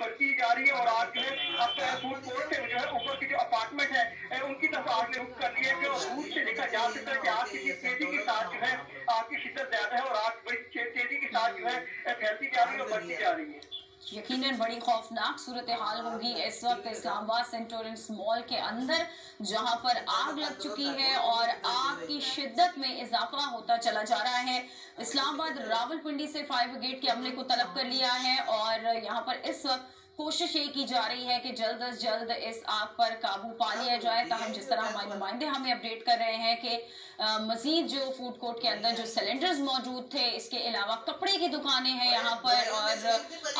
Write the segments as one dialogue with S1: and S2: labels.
S1: बढ़ती जा रही है और आग जो है अब फ़ूड कोर्ट से जो है ऊपर की जो अपार्टमेंट है उनकी तरफ़ आग ने रुख कर दिया है और दूर से देखा जा सकता है कि आग की तेज़ी के साथ जो है आग की शिद्दत ज़्यादा है और आग बड़ी तेज़ी के साथ जो है फैलती जा रही है और बढ़ती जा रही है।
S2: यकीनन बड़ी खौफनाक सूरत हाल होगी। इस वक्त इस्लामाबाद सेंटोरेंस मॉल के अंदर, जहाँ पर आग लग चुकी है और आग की शिद्दत में इजाफा होता चला जा रहा है। इस्लामाबाद रावलपिंडी से फायर ब्रिगेड के अमले को तलब कर लिया है और यहाँ पर इस वक्त कोशिश ये की जा रही है कि जल्द अज जल्द इस आग पर काबू पा लिया जाए ताहम जिस तरह हमारे नुमाइंदे हमें अपडेट कर रहे हैं कि मजीद जो फ़ूड कोर्ट के अंदर जो सिलेंडर्स मौजूद थे, इसके अलावा कपड़े की दुकानें हैं यहाँ पर, और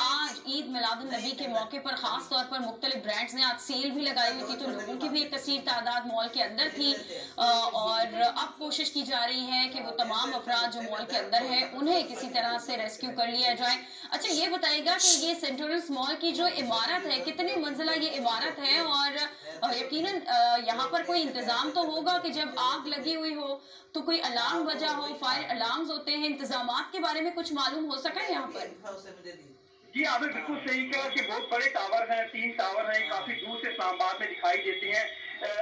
S2: आज ईद मिलादुलनबी के मौके पर खास तौर पर मुख्तलि ब्रांड्स ने आज सेल भी लगाई हुई थी तो लोगों की भी एक कसीर तादाद मॉल के अंदर थी और अब कोशिश की जा रही है कि वो तमाम अफराद जो मॉल के अंदर है, उन्हें किसी तरह से रेस्क्यू कर लिया जाए। अच्छा ये बताएगा कि ये सेंट्रल्स मॉल की जो इमारत है, कितनी मंजिला ये इमारत है और यकीनन यहाँ पर कोई इंतज़ाम तो होगा कि जब आग लगी हुई हो तो कोई अलार्म बजा हो, फायर अलार्म्स होते हैं इंतज़ाम के बारे में कुछ मालूम हो सका है यहाँ पर?
S1: जी, आपने बिल्कुल सही कहा कि बहुत बड़े टावर हैं, तीन टावर हैं, काफ़ी दूर से इस्लामाबाद में दिखाई देते हैं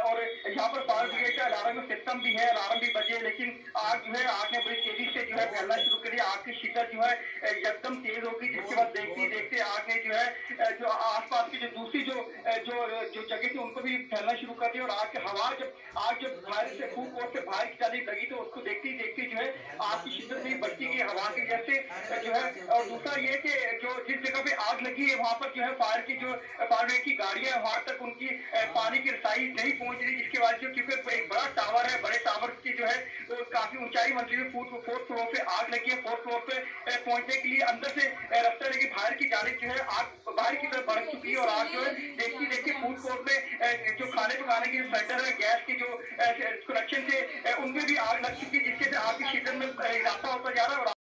S1: और यहाँ पर फायर ब्रिगेड का अलार्म सिस्टम भी है, अलार्म भी बजे, लेकिन आग जो है, आग ने बड़ी तेज़ी से जो है फैलना शुरू कर आग की जो है एकदम तेज होगी जिसके बाद देखते देखते आग ने जो है जो आसपास की जो दूसरी जो जो जो जगह थी उनको भी फैलना शुरू कर दिया और आग की हवा जब आग जब बाहर से फूक कोर्ट से बाहर की जाने लगी तो उसको देखते ही देखते जो है आग की शिद्दत भी बढ़ती गई हवा की जैसे जो है और दूसरा ये कि जो जिस जगह पे आग लगी है वहाँ पर जो है फायर की जो फायर की गाड़ियाँ है वहाँ तक उनकी पानी की रसाई नहीं पहुँच रही जिसके बाद जो क्योंकि एक बड़ा टावर है बड़े टावर की जो है काफ़ी ऊंचाई मंजिल फोर्थ फ्लोर पे आग लगी है फोर्थ फ्लोर पे पहुँचने के लिए अंदर से रास्ता लेकिन बाहर की जाने जो है, आग बाहर की तरफ़ बढ़ चुकी है और आग जो है, देखती देखिए फ़ूड कोर्ट में जो खाने पकाने के सिलेंडर है गैस के जो कनेक्शन थे उनमें भी आग लग चुकी है, जिसके से आग की शीतन में इजाफा होता जा रहा है